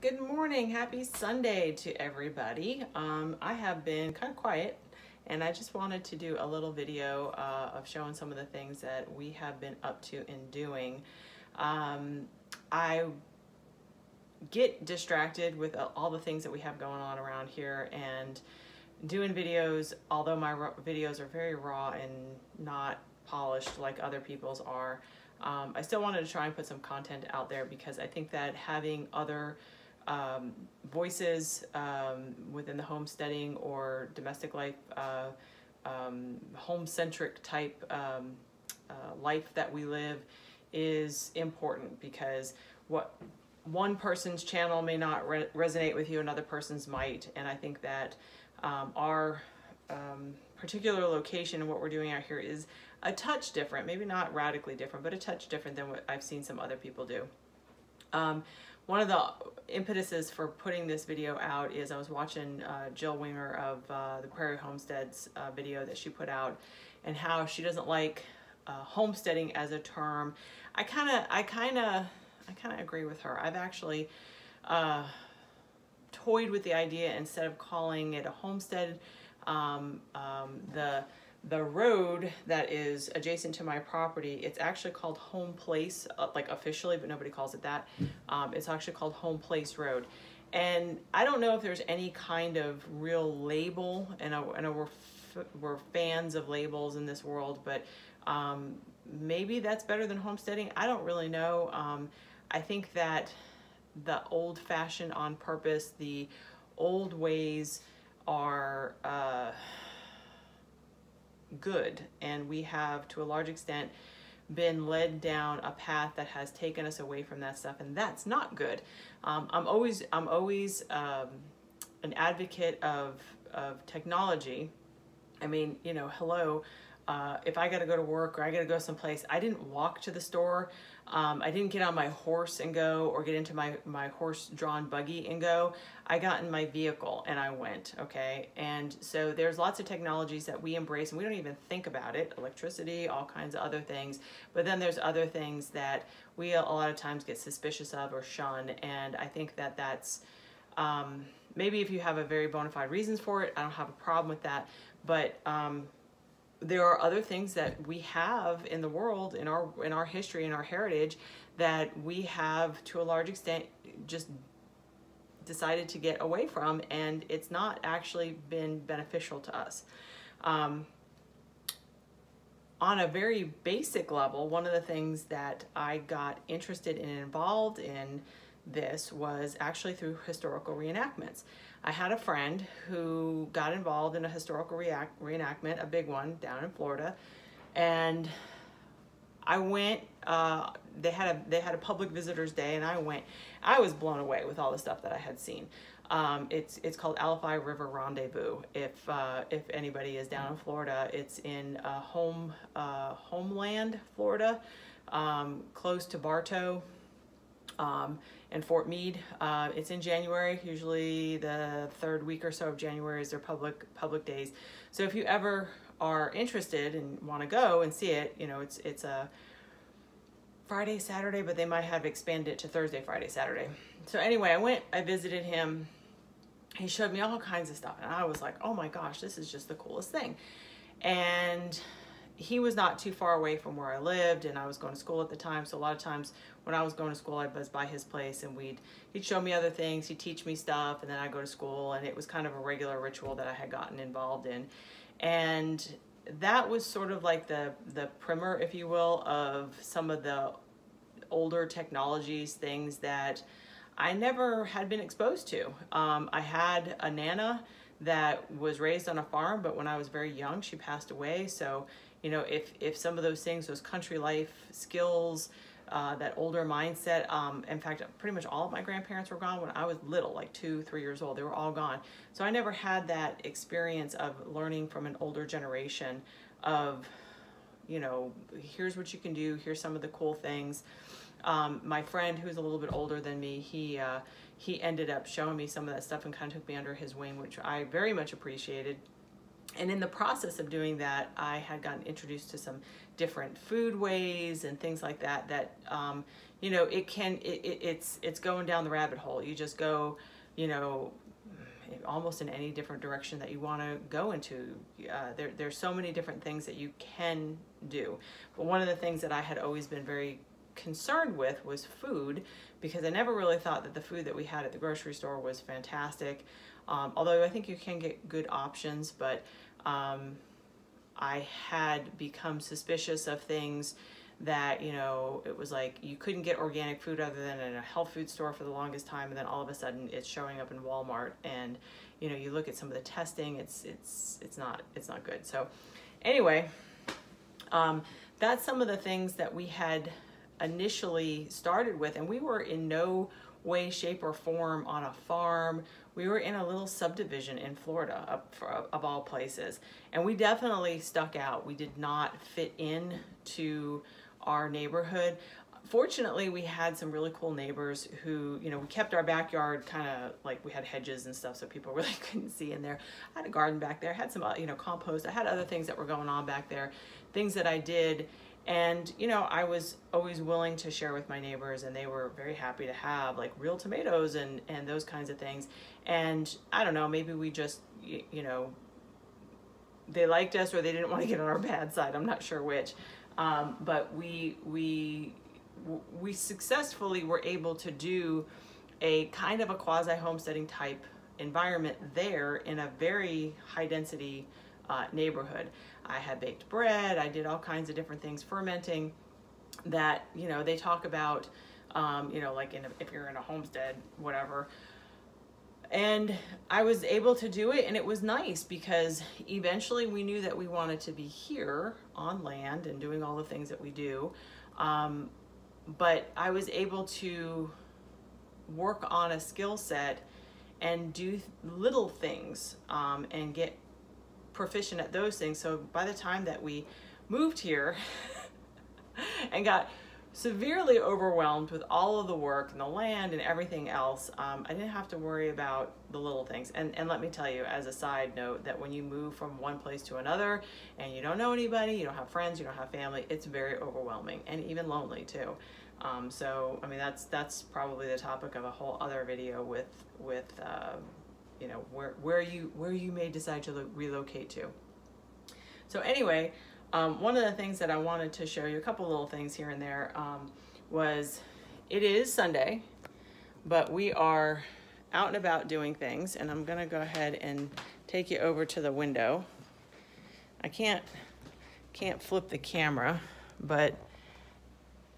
Good morning. Happy Sunday to everybody. Um, I have been kind of quiet and I just wanted to do a little video uh, of showing some of the things that we have been up to and doing. Um, I get distracted with uh, all the things that we have going on around here and doing videos, although my videos are very raw and not polished like other people's are. Um, I still wanted to try and put some content out there because I think that having other um, voices um, within the homesteading or domestic life, uh, um, home-centric type um, uh, life that we live is important because what one person's channel may not re resonate with you, another person's might, and I think that um, our particular location and what we're doing out here is a touch different, maybe not radically different, but a touch different than what I've seen some other people do. Um, one of the impetuses for putting this video out is I was watching uh, Jill Winger of uh, the Prairie Homesteads uh, video that she put out and how she doesn't like uh, homesteading as a term. I kind of, I kind of, I kind of agree with her. I've actually uh, toyed with the idea instead of calling it a homestead, um, um, the the road that is adjacent to my property, it's actually called Home Place, uh, like officially, but nobody calls it that. Um, it's actually called Home Place Road. And I don't know if there's any kind of real label, and I, know we're, we're fans of labels in this world, but um, maybe that's better than homesteading. I don't really know. Um, I think that the old fashioned on purpose, the old ways are, uh, good and we have to a large extent been led down a path that has taken us away from that stuff and that's not good. Um, i'm always i'm always um, an advocate of of technology. I mean you know hello uh, if I got to go to work or I got to go someplace, I didn't walk to the store. Um, I didn't get on my horse and go or get into my, my horse drawn buggy and go. I got in my vehicle and I went, okay? And so there's lots of technologies that we embrace and we don't even think about it, electricity, all kinds of other things. But then there's other things that we a lot of times get suspicious of or shun. And I think that that's, um, maybe if you have a very bona fide reasons for it, I don't have a problem with that. But um, there are other things that we have in the world in our in our history and our heritage that we have to a large extent just decided to get away from and it's not actually been beneficial to us. Um, on a very basic level one of the things that i got interested in and involved in this was actually through historical reenactments I had a friend who got involved in a historical reenactment, a big one down in Florida, and I went. Uh, they had a they had a public visitors day, and I went. I was blown away with all the stuff that I had seen. Um, it's it's called Alafia River Rendezvous. If uh, if anybody is down in Florida, it's in uh, home uh, homeland Florida, um, close to Bartow, um, and Fort Meade. Uh, it's in January, usually the third week or so of January is their public public days. So if you ever are interested and want to go and see it, you know, it's it's a Friday, Saturday, but they might have expanded it to Thursday, Friday, Saturday. So anyway, I went, I visited him. He showed me all kinds of stuff, and I was like, oh my gosh, this is just the coolest thing. And he was not too far away from where I lived and I was going to school at the time. So a lot of times when I was going to school, I was by his place and we'd, he'd show me other things. He'd teach me stuff and then I'd go to school and it was kind of a regular ritual that I had gotten involved in. And that was sort of like the, the primer, if you will, of some of the older technologies, things that I never had been exposed to. Um, I had a Nana that was raised on a farm, but when I was very young, she passed away. So you know, if, if some of those things, those country life skills, uh, that older mindset. Um, in fact, pretty much all of my grandparents were gone when I was little, like two, three years old. They were all gone. So I never had that experience of learning from an older generation of, you know, here's what you can do. Here's some of the cool things. Um, my friend, who's a little bit older than me, he uh, he ended up showing me some of that stuff and kind of took me under his wing, which I very much appreciated and in the process of doing that, I had gotten introduced to some different food ways and things like that that, um, you know, it can it, it, it's it's going down the rabbit hole. You just go, you know, almost in any different direction that you want to go into. Uh, there, there's so many different things that you can do. But one of the things that I had always been very concerned with was food because I never really thought that the food that we had at the grocery store was fantastic. Um, although I think you can get good options, but um, I had become suspicious of things that you know it was like you couldn't get organic food other than in a health food store for the longest time and then all of a sudden it's showing up in Walmart and you know you look at some of the testing it's it's it's not it's not good so anyway um, that's some of the things that we had initially started with and we were in no way shape or form on a farm we were in a little subdivision in Florida of, of all places and we definitely stuck out we did not fit in to our neighborhood. Fortunately, we had some really cool neighbors who, you know, we kept our backyard kind of like we had hedges and stuff so people really couldn't see in there. I had a garden back there, I had some, uh, you know, compost. I had other things that were going on back there, things that I did. And, you know, I was always willing to share with my neighbors and they were very happy to have like real tomatoes and, and those kinds of things. And I don't know, maybe we just, you, you know, they liked us or they didn't want to get on our bad side. I'm not sure which. Um, but we we we successfully were able to do a kind of a quasi homesteading type environment there in a very high density uh, neighborhood. I had baked bread. I did all kinds of different things, fermenting. That you know they talk about, um, you know, like in a, if you're in a homestead, whatever and I was able to do it and it was nice because eventually we knew that we wanted to be here on land and doing all the things that we do. Um, but I was able to work on a skill set and do little things um, and get proficient at those things. So by the time that we moved here and got severely overwhelmed with all of the work and the land and everything else. Um, I didn't have to worry about the little things. And, and let me tell you, as a side note, that when you move from one place to another and you don't know anybody, you don't have friends, you don't have family, it's very overwhelming and even lonely too. Um, so, I mean, that's that's probably the topic of a whole other video with with uh, you know where where you where you may decide to relocate to. So anyway, um, one of the things that I wanted to show you, a couple little things here and there, um, was it is Sunday, but we are out and about doing things, and I'm gonna go ahead and take you over to the window. I can't can't flip the camera, but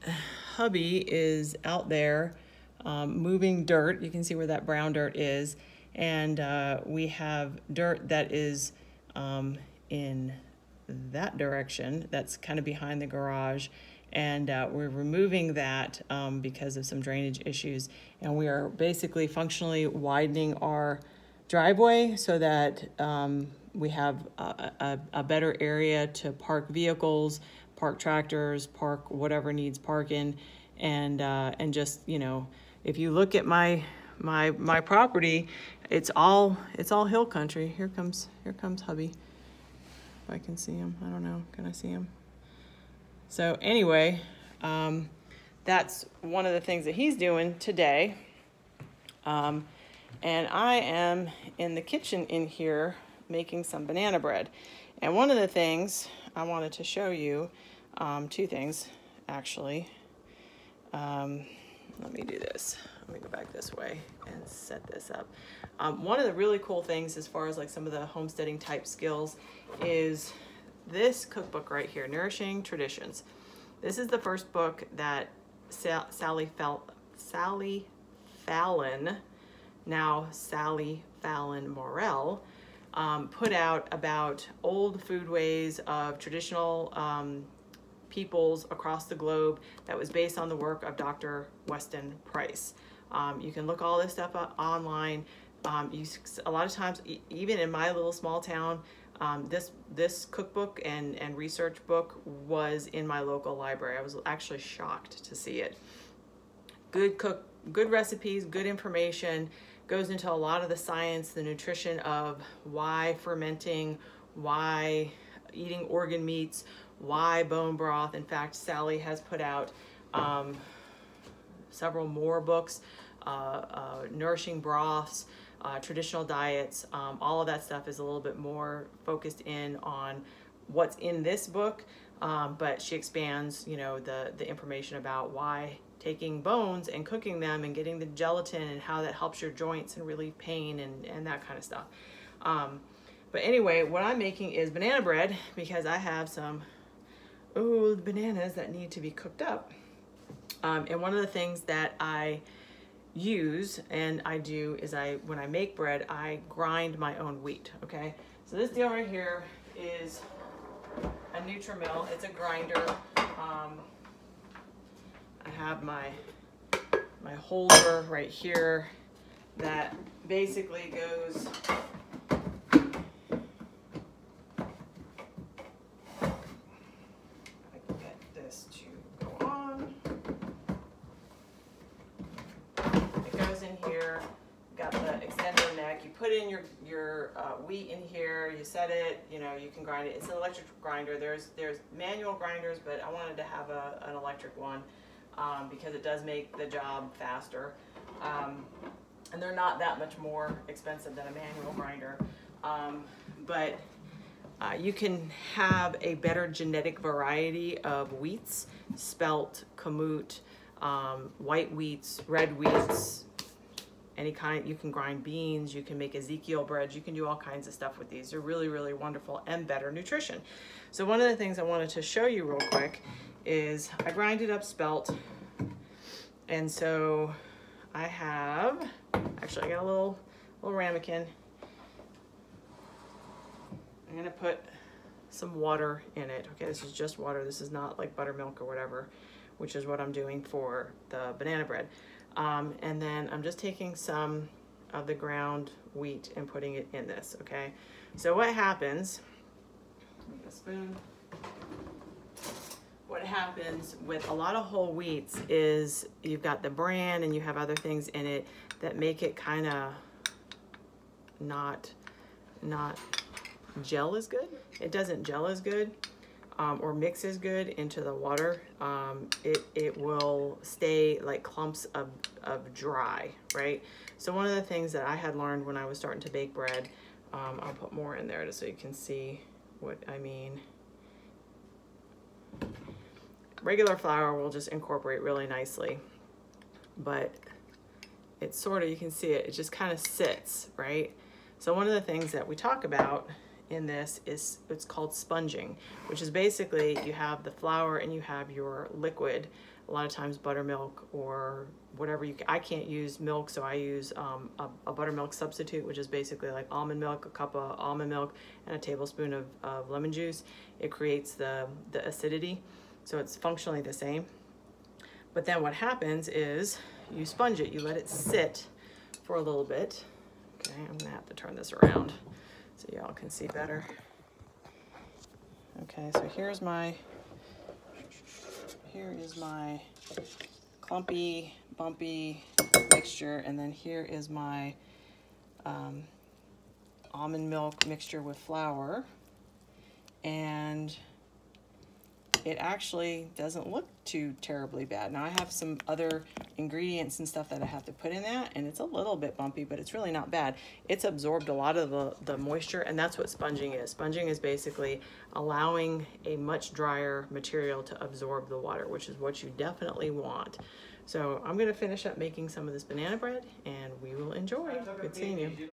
hubby is out there um, moving dirt. You can see where that brown dirt is, and uh, we have dirt that is um, in that direction that's kind of behind the garage. And uh, we're removing that um, because of some drainage issues. And we are basically functionally widening our driveway so that um, we have a, a, a, better area to park vehicles park tractors park whatever needs parking. And uh, and just you know if you look at my my my property it's all it's all hill country here comes here comes hubby If I can see him. I don't know. Can I see him? So anyway, um, that's one of the things that he's doing today. Um, and I am in the kitchen in here making some banana bread. And one of the things I wanted to show you, um, two things actually. Um, let me do this. Let me go back this way and set this up. Um, one of the really cool things as far as like some of the homesteading type skills is this cookbook right here, Nourishing Traditions. This is the first book that Sally, Fel Sally Fallon, now Sally Fallon Morell, um, put out about old foodways of traditional um, peoples across the globe that was based on the work of Dr. Weston Price. Um, you can look all this stuff up online. Um, you, a lot of times, even in my little small town, um, this this cookbook and, and research book was in my local library. I was actually shocked to see it. Good cook, good recipes, good information, goes into a lot of the science, the nutrition of why fermenting, why eating organ meats, why bone broth. In fact, Sally has put out, um, several more books, nourishing broths, uh, traditional diets. Um, all of that stuff is a little bit more focused in on what's in this book, um, but she expands, you know, the the information about why taking bones and cooking them and getting the gelatin and how that helps your joints and relieve pain and and that kind of stuff. Um, but anyway, what I'm making is banana bread because I have some old bananas that need to be cooked up. Um, and one of the things that I use and I do is I, when I make bread, I grind my own wheat, okay? So this deal right here is a Nutrimill. It's a grinder. Um, I have my, my holder right here that basically goes put in your, your uh, wheat in here, you set it, you know, you can grind it. It's an electric grinder. There's, there's manual grinders, but I wanted to have a, an electric one um, because it does make the job faster. Um, and they're not that much more expensive than a manual grinder. Um, but uh, you can have a better genetic variety of wheats, spelt, kamut, um, white wheats, red wheats, any kind, you can grind beans, you can make Ezekiel bread, you can do all kinds of stuff with these. They're really, really wonderful and better nutrition. So one of the things I wanted to show you real quick is I grinded up spelt. And so I have, actually I got a little, little ramekin. I'm gonna put some water in it. Okay, this is just water. This is not like buttermilk or whatever, which is what I'm doing for the banana bread. Um, and then I'm just taking some of the ground wheat and putting it in this, okay? So what happens, spoon. What happens with a lot of whole wheats is you've got the bran and you have other things in it that make it kind of not, not gel as good. It doesn't gel as good um, or mixes good into the water, um, it, it will stay like clumps of, of dry, right? So one of the things that I had learned when I was starting to bake bread, um, I'll put more in there just so you can see what I mean. Regular flour will just incorporate really nicely, but it's sort of, you can see it, it just kind of sits, right? So one of the things that we talk about in this is it's called sponging, which is basically you have the flour and you have your liquid. A lot of times buttermilk or whatever you. I can't use milk, so I use um, a, a, buttermilk substitute, which is basically like almond milk, a cup of almond milk, and a tablespoon of, of lemon juice. It creates the the acidity, so it's functionally the same. But then what happens is you sponge it. You let it sit for a little bit. Okay, I'm gonna have to turn this around so y'all can see better. Okay, so here's my, here is my clumpy, bumpy mixture, and then here is my um, almond milk mixture with flour. And it actually doesn't look too terribly bad. Now I have some other ingredients and stuff that I have to put in that and it's a little bit bumpy, but it's really not bad. It's absorbed a lot of the, the moisture and that's what sponging is. Sponging is basically allowing a much drier material to absorb the water, which is what you definitely want. So I'm gonna finish up making some of this banana bread and we will enjoy. Good seeing you.